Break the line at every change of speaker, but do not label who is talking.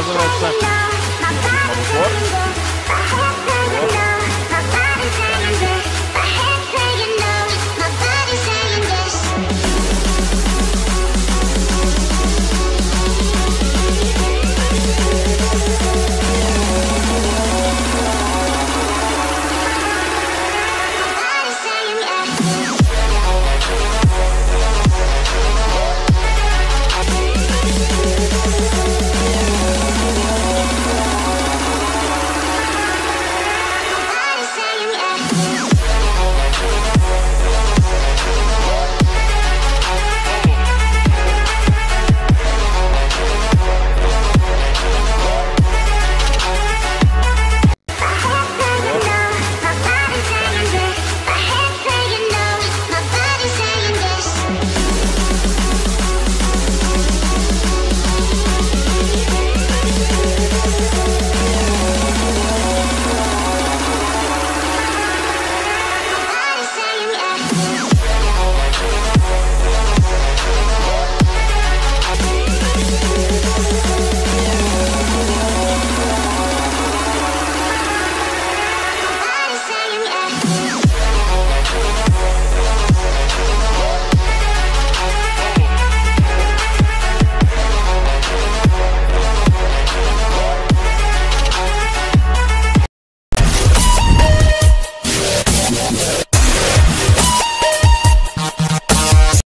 I'm Pamuk.